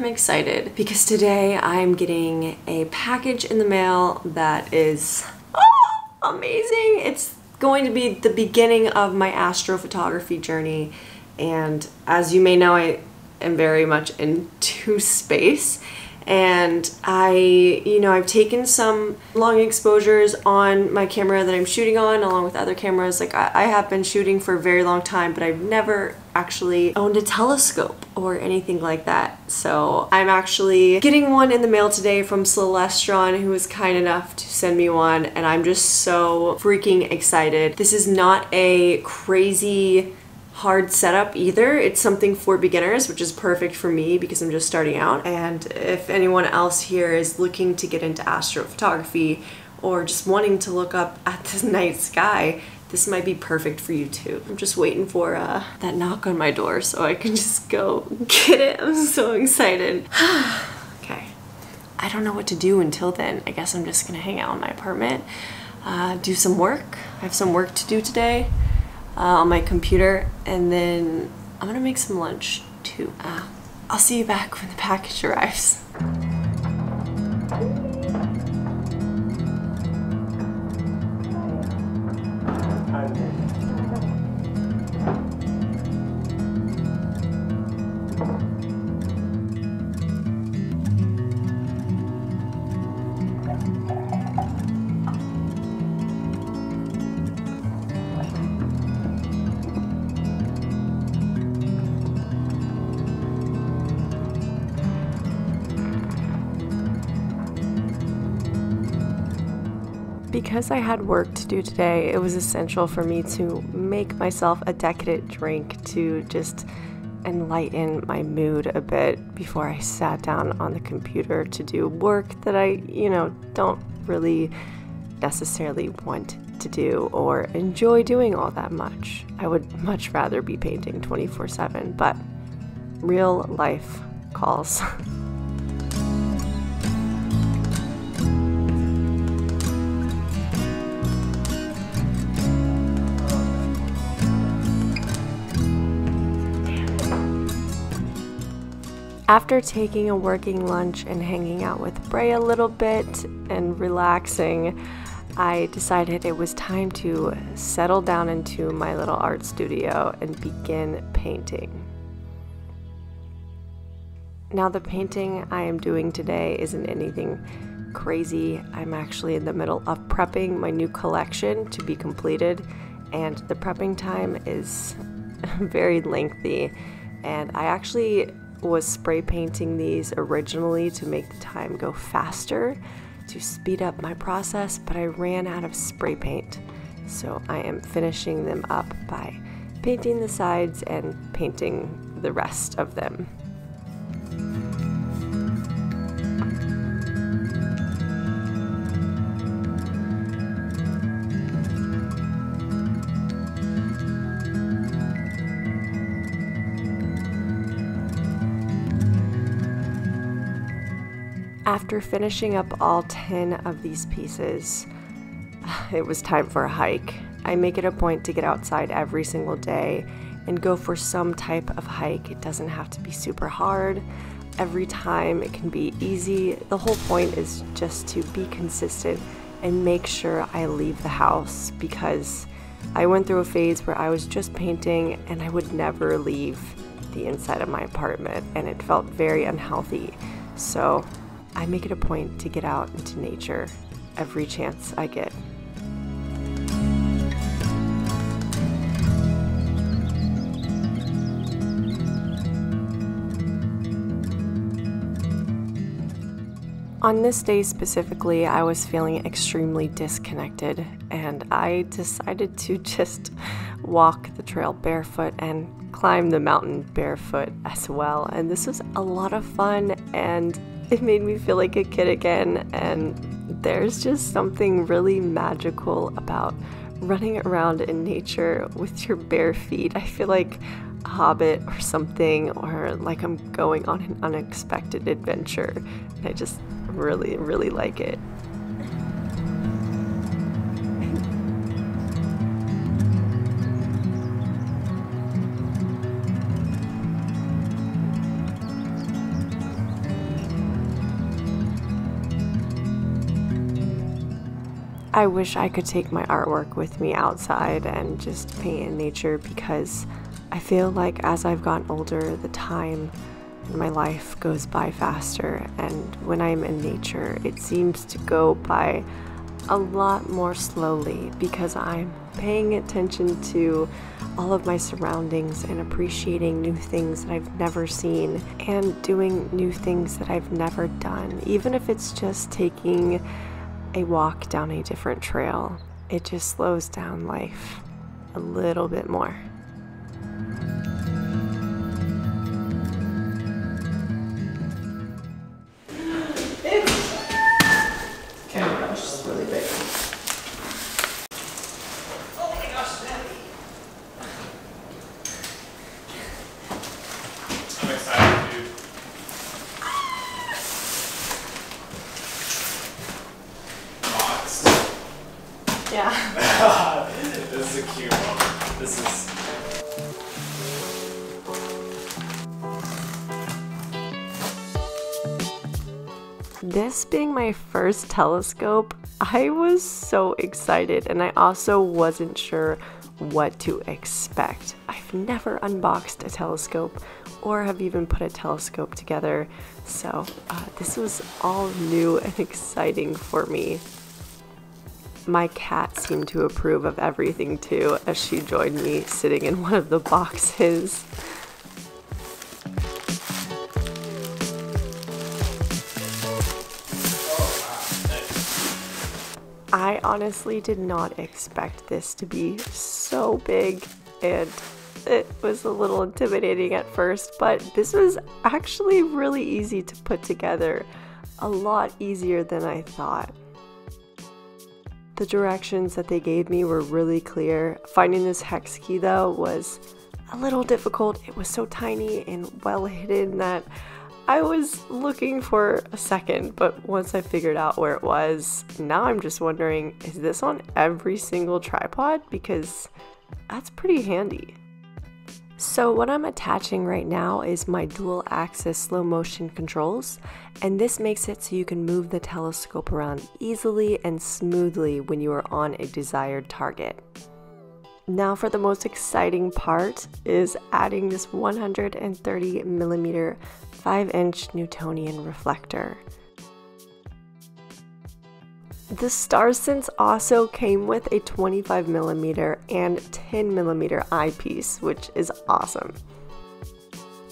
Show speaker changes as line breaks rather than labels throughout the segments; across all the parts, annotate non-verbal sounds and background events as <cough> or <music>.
I'm excited because today I'm getting a package in the mail that is oh, amazing. It's going to be the beginning of my astrophotography journey and as you may know I am very much into <laughs> space and I, you know, I've taken some long exposures on my camera that I'm shooting on along with other cameras. Like I, I, have been shooting for a very long time, but I've never actually owned a telescope or anything like that. So I'm actually getting one in the mail today from Celestron who was kind enough to send me one and I'm just so freaking excited. This is not a crazy hard setup either. It's something for beginners, which is perfect for me because I'm just starting out. And if anyone else here is looking to get into astrophotography or just wanting to look up <laughs> at the night sky, this might be perfect for you too. I'm just waiting for uh, that knock on my door so I can <laughs> just go get it. I'm so excited. <sighs> okay. I don't know what to do until then. I guess I'm just gonna hang out in my apartment, uh, do some work. I have some work to do today uh, on my computer and then I'm gonna make some lunch too. Uh, I'll see you back when the package arrives. Because I had work to do today, it was essential for me to make myself a decadent drink to just enlighten my mood a bit before I sat down on the computer to do work that I, you know, don't really necessarily want to do or enjoy doing all that much. I would much rather be painting 24 7, but real life calls. <laughs> After taking a working lunch and hanging out with Bray a little bit and relaxing, I decided it was time to settle down into my little art studio and begin painting. Now, the painting I am doing today isn't anything crazy. I'm actually in the middle of prepping my new collection to be completed, and the prepping time is <laughs> very lengthy. And I actually was spray painting these originally to make the time go faster to speed up my process, but I ran out of spray paint. So I am finishing them up by painting the sides and painting the rest of them. After finishing up all 10 of these pieces, <sighs> it was time for a hike. I make it a point to get outside every single day and go for some type of hike. It doesn't have to be super hard. Every time it can be easy. The whole point is just to be consistent and make sure I leave the house because I went through a phase where I was just painting and I would never leave the inside of my apartment and it felt very unhealthy. So I make it a point to get out into nature every chance I get. On this day specifically, I was feeling extremely disconnected, and I decided to <laughs> just walk the trail barefoot and climb the mountain barefoot as well. And this was a lot of fun, and <laughs> it made me feel like a kid again. And there's just something really magical about running around in nature with your bare feet. I feel like a hobbit or something, or like I'm going on an unexpected adventure. And I just really, really like it. I wish I could take my artwork with me outside and just paint in nature because I feel like as I've gotten older, the time in my life goes by faster, and when I'm in nature, it seems to go by a lot more slowly because I'm paying attention to all of my surroundings and appreciating new things that I've never seen and doing new things that I've never done, even if it's just taking a walk down a different trail. It just slows down life a little bit more. This being my first telescope, I was so excited and I also wasn't sure what to expect. I've never unboxed a telescope or have even put a telescope together, so uh, this was all new and <laughs> exciting for me. My cat seemed to approve of everything too as she joined me sitting in one of the boxes. I honestly did not expect this to be so big and it was a little intimidating at first, but this was actually really easy to put together. A lot easier than I thought. The directions that they gave me were really clear. Finding this hex key though was a little difficult. It was so tiny and well hidden that I was looking for a second, but once I figured out where it was, now I'm just wondering is this on every single tripod? Because that's pretty handy. So what I'm attaching right now is my dual axis slow motion controls and this makes it so you can move the telescope around easily and smoothly when you are on a desired target. Now for the most exciting part is adding this 130 millimeter 5 inch Newtonian reflector. The StarSense also came with a 25mm and 10mm eyepiece, which is awesome.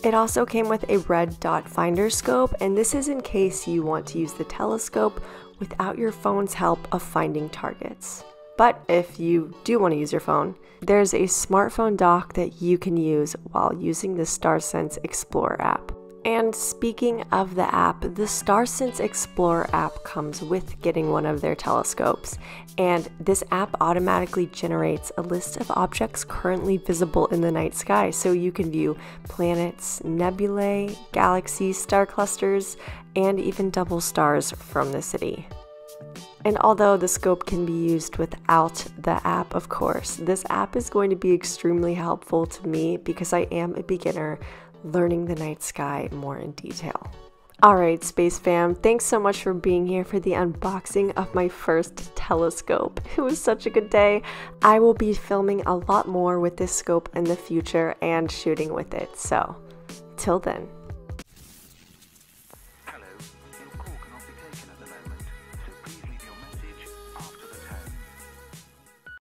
It also came with a red dot finder scope, and this is in case you want to use the telescope without your phone's help of finding targets. But if you do want to use your phone, there's a smartphone dock that you can use while using the StarSense Explorer app. And speaking of the app, the StarSense Explorer app comes with getting one of their telescopes. And this app automatically generates a list of objects currently visible in the night sky. So you can view planets, nebulae, galaxies, star clusters, and even double stars from the city. And although the scope can be used without the app, of course, this app is going to be extremely helpful to me because I am a beginner learning the night sky more in detail. Alright, Space Fam, thanks so much for being here for the unboxing of my first telescope. It was such a good day. I will be filming a lot more with this scope in the future and shooting with it, so till then.